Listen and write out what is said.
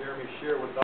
Jeremy share with us.